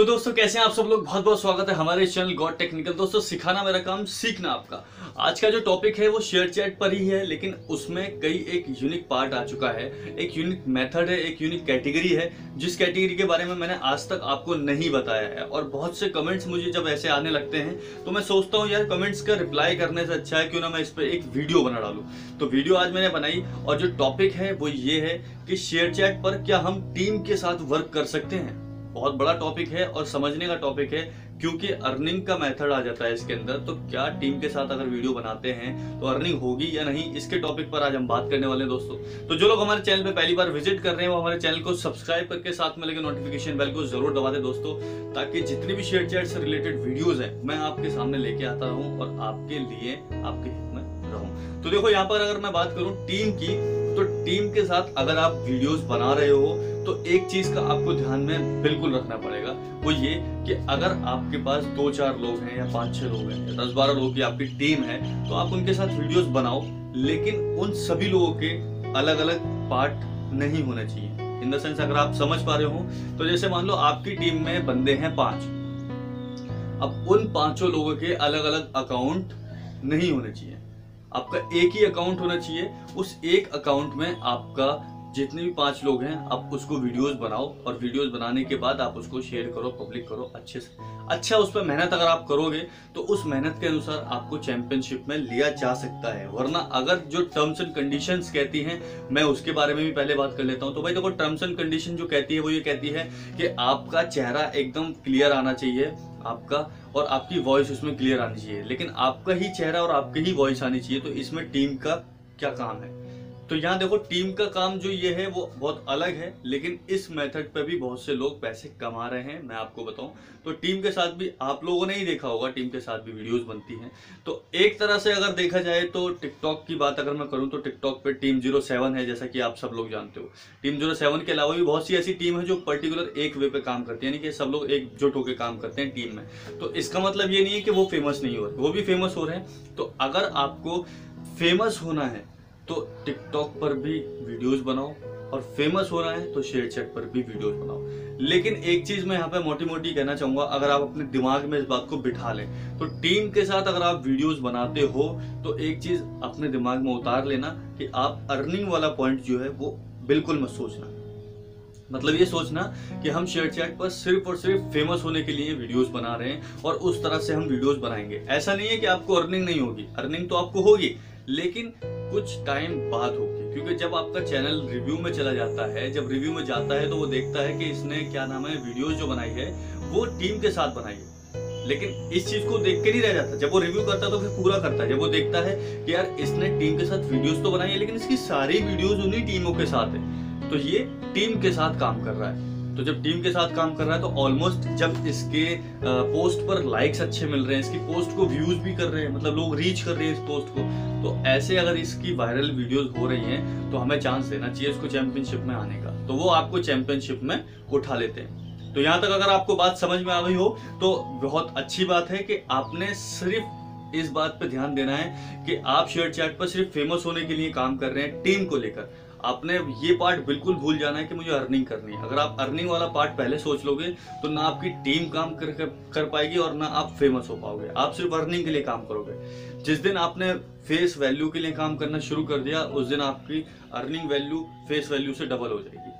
तो दोस्तों, कैसे हैं आप सब लोग? बहुत बहुत स्वागत है हमारे चैनल गॉड टेक्निकल। दोस्तों, सिखाना मेरा काम, सीखना आपका। आज का जो टॉपिक है, वो शेयर चैट पर ही है, लेकिन उसमें कई एक यूनिक पार्ट आ चुका है। एक यूनिक मेथड है, एक यूनिक कैटेगरी है, जिस कैटेगरी के बारे में मैंने आज तक आपको नहीं बताया है। और बहुत से कमेंट्स मुझे जब ऐसे आने लगते हैं तो मैं सोचता हूँ, यार कमेंट्स का रिप्लाई करने से अच्छा है, क्यों ना मैं इस पर एक वीडियो बना डालूँ? तो वीडियो आज मैंने बनाई, और जो टॉपिक है, वो ये है कि शेयर चैट पर क्या हम टीम के साथ वर्क कर सकते हैं? बहुत बड़ा टॉपिक है और समझने का टॉपिक है, क्योंकि अर्निंग का मेथड आ जाता है इसके अंदर। तो क्या टीम के साथ अगर वीडियो बनाते हैं तो अर्निंग होगी या नहीं, इसके टॉपिक पर आज हम बात करने वाले हैं दोस्तों। तो जो लोग हमारे चैनल पे पहली बार विज़िट कर रहे हैं, वो हमारे चैनल को सब्सक्राइब करके साथ में लेके नोटिफिकेशन बेल को ज़रूर दबा दे दोस्तों, ताकि जितनी भी शेयर चैट से रिलेटेड वीडियोज़ है, मैं आपके सामने लेके आता रहूँ और आपके लिए आपके हित में रहूँ। तो देखो, यहाँ पर अगर मैं बात करूँ टीम की तो टीम के साथ अगर आप वीडियोस बना रहे हो तो एक चीज़ का आपको ध्यान में बिल्कुल रखना पड़ेगा, वो ये कि अगर आपके पास दो चार लोग हैं या पाँच छह लोग हैं, या दस बारह लोग की आपकी टीम है तो आप उनके साथ वीडियोस बनाओ, लेकिन उन सभी लोगों के अलग अलग पार्ट नहीं होने चाहिए। इन द सेंस अगर आप समझ पा रहे हो तो जैसे मान लो आपकी टीम में बंदे हैं पाँच, अब उन पाँचों लोगों के अलग अलग अकाउंट नहीं होने चाहिए। आपका एक ही अकाउंट होना चाहिए। उस एक अकाउंट में आपका जितने भी पाँच लोग हैं, आप उसको वीडियोस बनाओ और वीडियोस बनाने के बाद आप उसको शेयर करो पब्लिक करो अच्छे से। अच्छा उस पर मेहनत अगर आप करोगे तो उस मेहनत के अनुसार आपको चैंपियनशिप में लिया जा सकता है। वरना अगर जो टर्म्स एंड कंडीशंस कहती हैं, मैं उसके बारे में भी पहले बात कर लेता हूँ तो भाई देखो टर्म्स एंड कंडीशन जो कहती है, वो ये कहती है कि आपका चेहरा एकदम क्लियर आना चाहिए, आपका और आपकी वॉइस उसमें क्लियर आनी चाहिए। लेकिन आपका ही चेहरा और आपकी ही वॉइस आनी चाहिए तो इसमें टीम का क्या काम है? तो यहाँ देखो टीम का काम जो ये है, वो बहुत अलग है, लेकिन इस मेथड पे भी बहुत से लोग पैसे कमा रहे हैं, मैं आपको बताऊँ। तो टीम के साथ भी, आप लोगों ने ही देखा होगा टीम के साथ भी वीडियोस बनती हैं। तो एक तरह से अगर देखा जाए तो टिकटॉक की बात अगर मैं करूँ तो टिकटॉक पे टीम ज़ीरो सेवन है, जैसा कि आप सब लोग जानते हो। टीम ज़ीरो सेवन के अलावा भी बहुत सी ऐसी टीम है जो पर्टिकुलर एक वे पे काम करती है, यानी कि सब लोग एकजुट होकर काम करते हैं टीम में। तो इसका मतलब ये नहीं है कि वो फ़ेमस नहीं हो रहे, वो भी फ़ेमस हो रहे हैं। तो अगर आपको फ़ेमस होना है तो टिकटॉक पर भी वीडियोस बनाओ और फ़ेमस हो रहा है तो शेयर चैट पर भी वीडियोस बनाओ। लेकिन एक चीज़ मैं यहाँ पे मोटी मोटी कहना चाहूँगा, अगर आप अपने दिमाग में इस बात को बिठा लें तो टीम के साथ अगर आप वीडियोस बनाते हो तो एक चीज़ अपने दिमाग में उतार लेना कि आप अर्निंग वाला पॉइंट जो है वो बिल्कुल मत सोचना। मतलब ये सोचना कि हम शेयर चैट पर सिर्फ़ और सिर्फ़ फ़ेमस होने के लिए वीडियोस बना रहे हैं और उस तरह से हम वीडियोस बनाएँगे। ऐसा नहीं है कि आपको अर्निंग नहीं होगी। अर्निंग तो आपको होगी, लेकिन कुछ टाइम बाद होगी। क्योंकि जब आपका चैनल रिव्यू में चला जाता है, जब रिव्यू में जाता है तो वो देखता है कि इसने क्या नाम है वीडियोज़ जो बनाई है, वो टीम के साथ बनाई है। लेकिन इस चीज़ को देख के नहीं रह जाता। जब वो रिव्यू करता है तो फिर पूरा करता है। जब वो देखता है कि यार, इसने टीम के साथ वीडियोस तो बनाई है, लेकिन इसकी सारी वीडियोस उन्हीं टीमों के साथ है। तो ये टीम के साथ काम कर रहा है। तो जब टीम के साथ काम कर रहा है तो ऑलमोस्ट जब इसके पोस्ट पर लाइक्स अच्छे मिल रहे हैं, इसकी पोस्ट को व्यूज़ भी कर रहे हैं मतलब लोग रीच कर रहे हैं इस पोस्ट को तो ऐसे अगर इसकी वायरल वीडियोस हो रही हैं तो हमें चांस देना चाहिए इसको चैंपियनशिप में आने का। तो वो आपको चैंपियनशिप में उठा लेते हैं। तो यहाँ तक अगर आपको बात समझ में आ गई हो तो बहुत अच्छी बात है कि आपने सिर्फ़ इस बात पर ध्यान देना है कि आप शेयर चैट पर सिर्फ़ फ़ेमस होने के लिए काम कर रहे हैं, टीम को लेकर। आपने ये पार्ट बिल्कुल भूल जाना है कि मुझे अर्निंग करनी है। अगर आप अर्निंग वाला पार्ट पहले सोच लोगे तो ना आपकी टीम काम कर, कर, पाएगी और ना आप फ़ेमस हो पाओगे। आप सिर्फ़ अर्निंग के लिए काम करोगे। जिस दिन आपने फेस वैल्यू के लिए काम करना शुरू कर दिया उस दिन आपकी अर्निंग वैल्यू फेस वैल्यू से डबल हो जाएगी।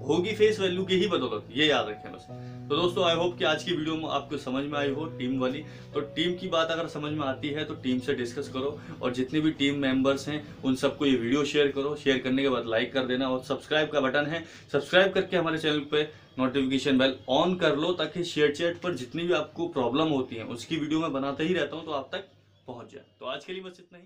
होगी फेस वैल्यू की ही बदौलत, ये याद रखें बस। तो दोस्तों आई होप कि आज की वीडियो में आपको समझ में आई हो टीम वाली। तो टीम की बात अगर समझ में आती है तो टीम से डिस्कस करो और जितने भी टीम मेंबर्स हैं, उन सबको ये वीडियो शेयर करो। शेयर करने के बाद लाइक कर देना और सब्सक्राइब का बटन है। सब्सक्राइब करके हमारे चैनल पर नोटिफिकेशन बेल ऑन कर लो, ताकि शेयर चैट पर जितनी भी आपको प्रॉब्लम होती है, उसकी वीडियो में बनाते ही रहता हूँ तो आप तक पहुँच जाए। तो आज के लिए बस इतना ही।